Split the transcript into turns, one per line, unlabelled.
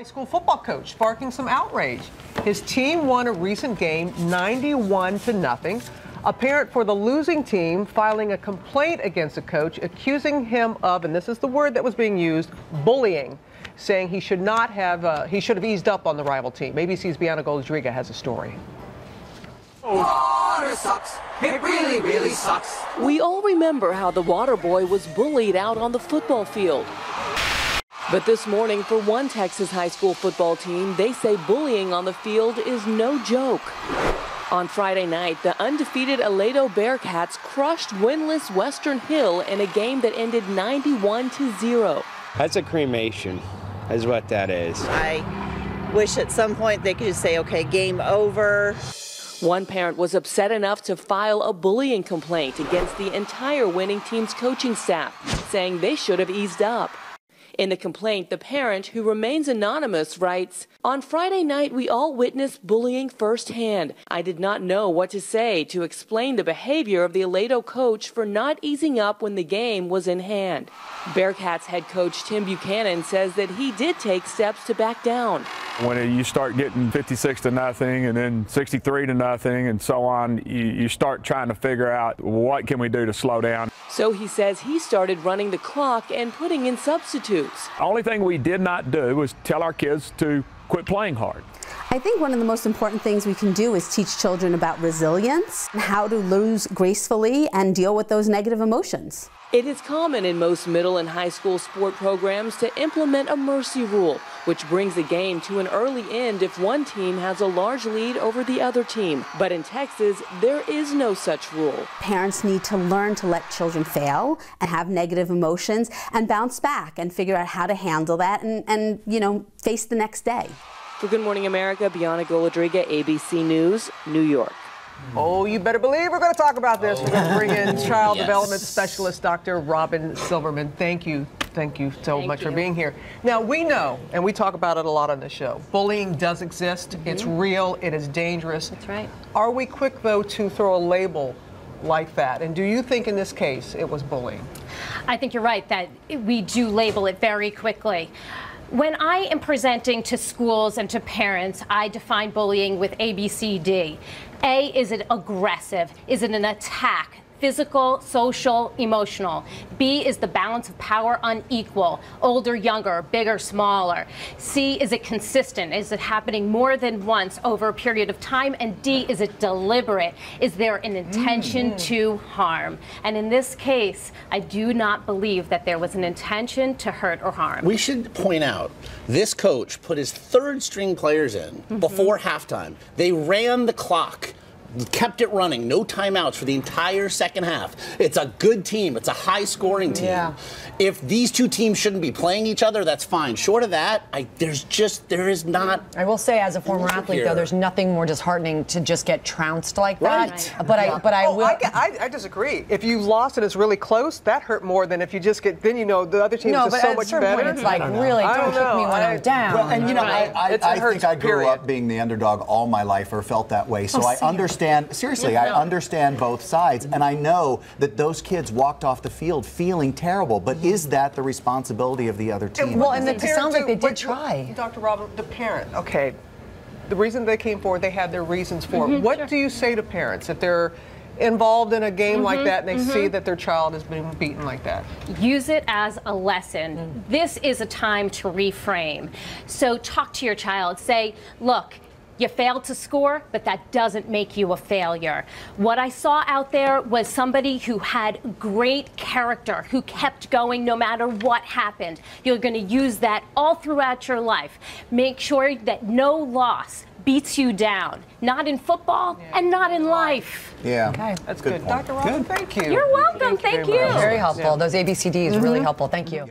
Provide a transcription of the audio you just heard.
high school football coach, sparking some outrage. His team won a recent game 91 to nothing. A parent for the losing team filing a complaint against the coach, accusing him of, and this is the word that was being used, bullying, saying he should not have, uh, he should have eased up on the rival team. ABC's Bianna Golodryga has a story.
Water sucks. It really, really sucks.
We all remember how the water boy was bullied out on the football field. But this morning, for one Texas high school football team, they say bullying on the field is no joke. On Friday night, the undefeated Aledo Bearcats crushed winless Western Hill in a game that ended 91 to 0.
That's a cremation, is what that is.
I wish at some point they could just say, okay, game over.
One parent was upset enough to file a bullying complaint against the entire winning team's coaching staff, saying they should have eased up. In the complaint, the parent, who remains anonymous, writes On Friday night, we all witnessed bullying firsthand. I did not know what to say to explain the behavior of the Aledo coach for not easing up when the game was in hand. Bearcats head coach Tim Buchanan says that he did take steps to back down.
When you start getting 56 to nothing and then 63 to nothing and so on, you, you start trying to figure out what can we do to slow down.
So he says he started running the clock and putting in substitutes.
The only thing we did not do was tell our kids to quit playing hard.
I think one of the most important things we can do is teach children about resilience, how to lose gracefully and deal with those negative emotions.
It is common in most middle and high school sport programs to implement a mercy rule, which brings a game to an early end if one team has a large lead over the other team. But in Texas, there is no such rule.
Parents need to learn to let children fail and have negative emotions and bounce back and figure out how to handle that and, and you know, face the next day.
For Good Morning America, Bianna Golodryga, ABC News, New York.
Oh, you better believe we're going to talk about this. We're going to bring in child yes. development specialist Dr. Robin Silverman. Thank you. Thank you so
Thank
much
you.
for being here. Now, we know, and we talk about it a lot on the show, bullying does exist. Mm-hmm. It's real. It is dangerous.
That's right.
Are we quick, though, to throw a label like that? And do you think in this case it was bullying?
I think you're right that we do label it very quickly. When I am presenting to schools and to parents, I define bullying with ABCD. A, is it aggressive? Is it an attack? Physical, social, emotional. B is the balance of power unequal, older, younger, bigger, smaller. C is it consistent? Is it happening more than once over a period of time? And D is it deliberate? Is there an intention mm. to harm? And in this case, I do not believe that there was an intention to hurt or harm.
We should point out this coach put his third string players in mm -hmm. before halftime. They ran the clock kept it running, no timeouts for the entire second half. It's a good team. It's a high scoring team. Yeah. If these two teams shouldn't be playing each other, that's fine. Short of that, I, there's just there is not.
I will say, as a former athlete, here. though, there's nothing more disheartening to just get trounced like that.
Right.
But yeah. I, but I
oh,
will.
I, I, I, disagree. If you lost and it's really close, that hurt more than if you just get. Then you know the other team
no,
is just so
much
better.
Point, it's like really don't, don't kick me when I'm down.
Well, and you know, right. I, I, I think I grew period. up being the underdog all my life, or felt that way. So oh, I understand. Seriously, I understand both sides, and I know that those kids walked off the field feeling terrible. But is that the responsibility of the other team?
Well, and it sounds like they did try.
Dr. Robert, the parent, okay, the reason they came forward, they had their reasons for it. Mm -hmm, what sure. do you say to parents if they're involved in a game mm -hmm, like that and they mm -hmm. see that their child is being beaten like that?
Use it as a lesson. Mm. This is a time to reframe. So talk to your child. Say, look, you failed to score, but that doesn't make you a failure. What I saw out there was somebody who had great character, who kept going no matter what happened. You're going to use that all throughout your life. Make sure that no loss beats you down, not in football yeah. and not in life.
Yeah.
Okay. That's good. good. Dr. Robin, thank you.
You're welcome.
Thank,
thank
you.
you.
Very helpful. Yeah. Those ABCDs mm -hmm. really helpful. Thank you.